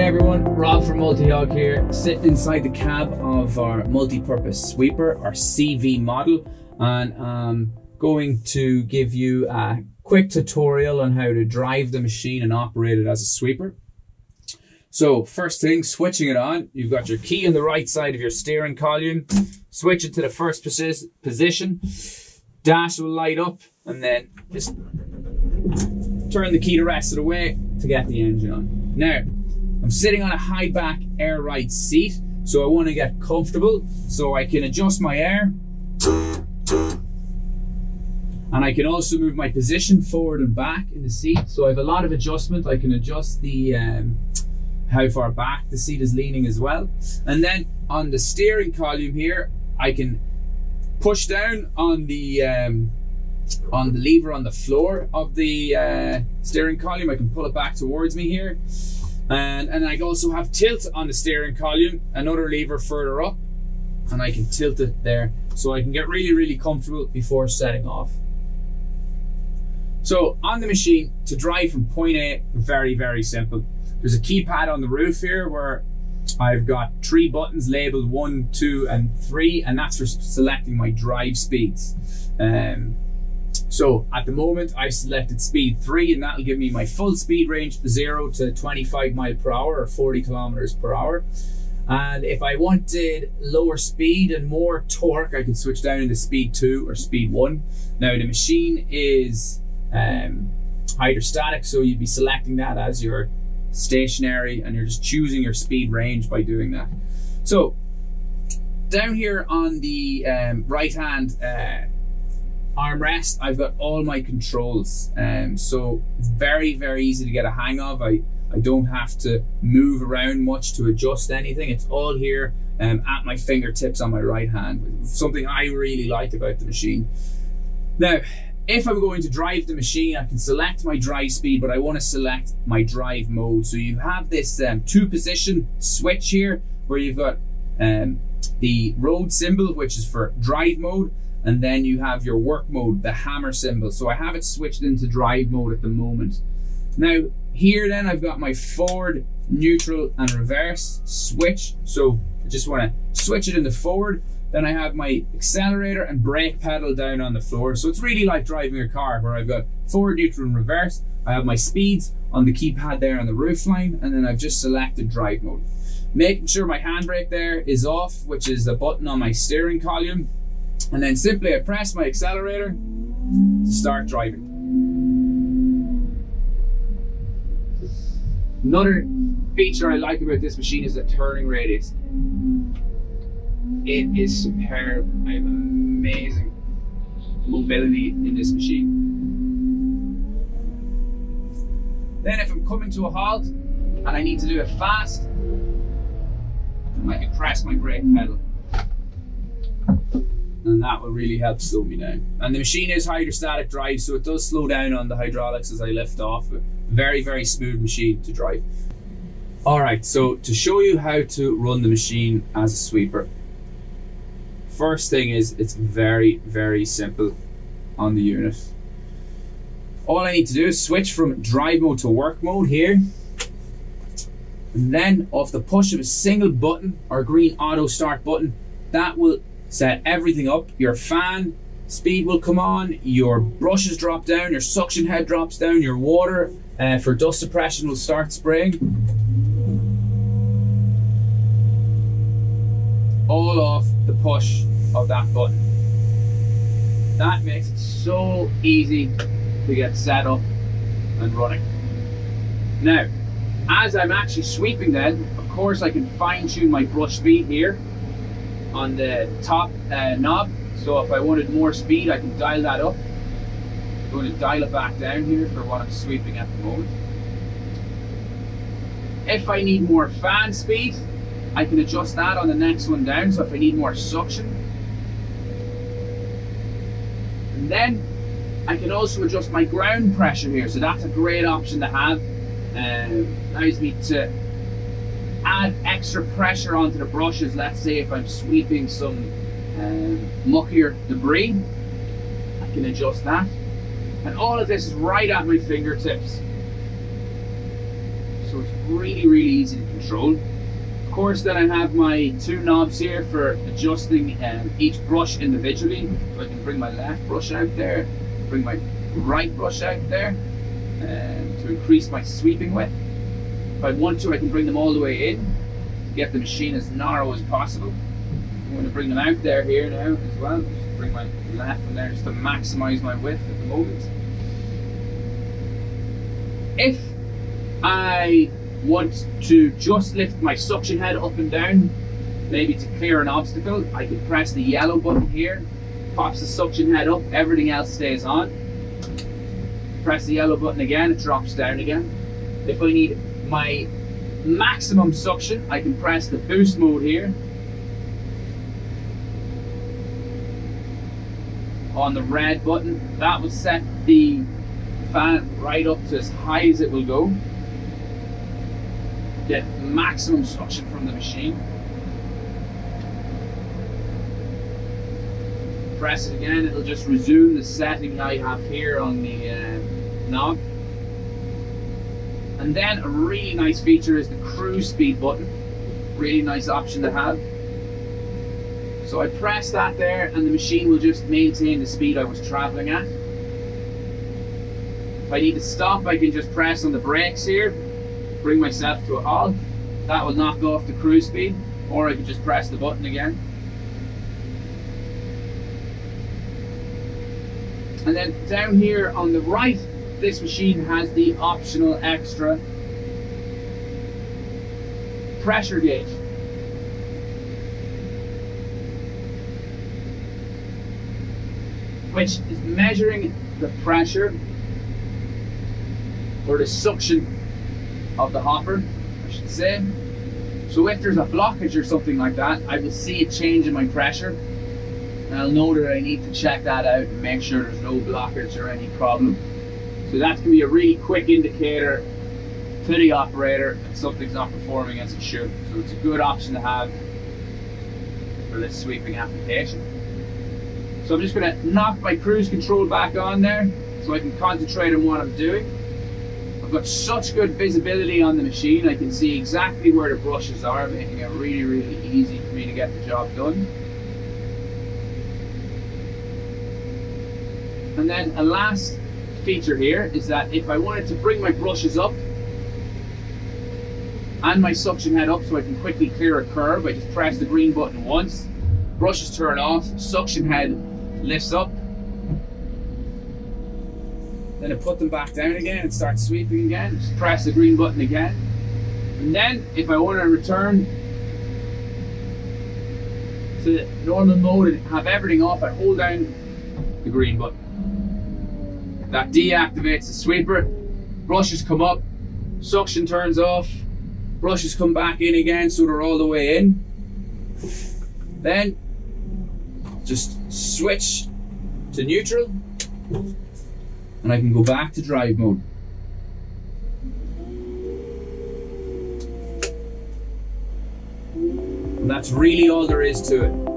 everyone, Rob from Multihog here, sitting inside the cab of our multi-purpose sweeper, our CV model, and I'm going to give you a quick tutorial on how to drive the machine and operate it as a sweeper. So first thing, switching it on, you've got your key on the right side of your steering column, switch it to the first posi position, dash will light up, and then just turn the key the rest of the way to get the engine on. Now, I'm sitting on a high back air ride seat, so I want to get comfortable so I can adjust my air. And I can also move my position forward and back in the seat. So I have a lot of adjustment. I can adjust the um, how far back the seat is leaning as well. And then on the steering column here, I can push down on the um, on the lever on the floor of the uh, steering column. I can pull it back towards me here. And, and I also have tilt on the steering column, another lever further up, and I can tilt it there so I can get really, really comfortable before setting off. So on the machine, to drive from point A, very, very simple. There's a keypad on the roof here where I've got three buttons labeled one, two, and three, and that's for selecting my drive speeds. Um, so at the moment I've selected speed 3 and that'll give me my full speed range 0 to 25 mile per hour or 40 kilometers per hour. And if I wanted lower speed and more torque, I could switch down into speed 2 or speed 1. Now the machine is um, hydrostatic, so you'd be selecting that as your stationary and you're just choosing your speed range by doing that. So down here on the um, right hand uh, armrest, I've got all my controls. Um, so very, very easy to get a hang of. I, I don't have to move around much to adjust anything. It's all here um, at my fingertips on my right hand. Something I really like about the machine. Now, if I'm going to drive the machine, I can select my drive speed, but I want to select my drive mode. So you have this um, two position switch here where you've got um, the road symbol, which is for drive mode, and then you have your work mode, the hammer symbol. So I have it switched into drive mode at the moment. Now here then I've got my forward, neutral and reverse switch. So I just want to switch it into forward. Then I have my accelerator and brake pedal down on the floor. So it's really like driving a car where I've got forward, neutral and reverse. I have my speeds on the keypad there on the roof line and then I've just selected drive mode. Making sure my handbrake there is off, which is the button on my steering column and then simply I press my accelerator to start driving. Another feature I like about this machine is the turning radius. It is superb. I have amazing mobility in this machine. Then if I'm coming to a halt and I need to do it fast, I can press my brake pedal and that will really help slow me down. And the machine is hydrostatic drive, so it does slow down on the hydraulics as I lift off. Very, very smooth machine to drive. All right, so to show you how to run the machine as a sweeper, first thing is it's very, very simple on the unit. All I need to do is switch from drive mode to work mode here. And then off the push of a single button or green auto start button, that will set everything up. Your fan speed will come on, your brushes drop down, your suction head drops down, your water uh, for dust suppression will start spraying. All off the push of that button. That makes it so easy to get set up and running. Now, as I'm actually sweeping then, of course I can fine tune my brush speed here on the top uh, knob. So if I wanted more speed, I can dial that up. I'm going to dial it back down here for what I'm sweeping at the moment. If I need more fan speed, I can adjust that on the next one down. So if I need more suction. And then I can also adjust my ground pressure here. So that's a great option to have. Um, allows me to add extra pressure onto the brushes. Let's say if I'm sweeping some um, muckier debris, I can adjust that. And all of this is right at my fingertips. so it's really, really easy to control. Of course, then I have my two knobs here for adjusting um, each brush individually. So I can bring my left brush out there, bring my right brush out there um, to increase my sweeping width. If I want to, I can bring them all the way in get the machine as narrow as possible. I'm going to bring them out there here now as well. Just bring my left one there just to maximize my width at the moment. If I want to just lift my suction head up and down, maybe to clear an obstacle, I can press the yellow button here, pops the suction head up, everything else stays on. Press the yellow button again, it drops down again. If I need my maximum suction, I can press the boost mode here. On the red button, that will set the fan right up to as high as it will go. Get maximum suction from the machine. Press it again, it'll just resume the setting I have here on the uh, knob. And then a really nice feature is the cruise speed button. Really nice option to have. So I press that there and the machine will just maintain the speed I was traveling at. If I need to stop, I can just press on the brakes here, bring myself to a halt. That will knock off the cruise speed, or I can just press the button again. And then down here on the right, this machine has the optional extra pressure gauge. Which is measuring the pressure or the suction of the hopper, I should say. So if there's a blockage or something like that, I will see a change in my pressure. And I'll know that I need to check that out and make sure there's no blockage or any problem. So that's going to be a really quick indicator to the operator that something's not performing as it should. So it's a good option to have for this sweeping application. So I'm just going to knock my cruise control back on there so I can concentrate on what I'm doing. I've got such good visibility on the machine, I can see exactly where the brushes are, making it really, really easy for me to get the job done. And then a last feature here is that if I wanted to bring my brushes up and my suction head up so I can quickly clear a curve, I just press the green button once, brushes turn off, suction head lifts up, then I put them back down again and start sweeping again. Just press the green button again. And then if I want to return to normal mode and have everything off, I hold down the green button. That deactivates the sweeper. Brushes come up, suction turns off, brushes come back in again so they're all the way in. Then just switch to neutral and I can go back to drive mode. And that's really all there is to it.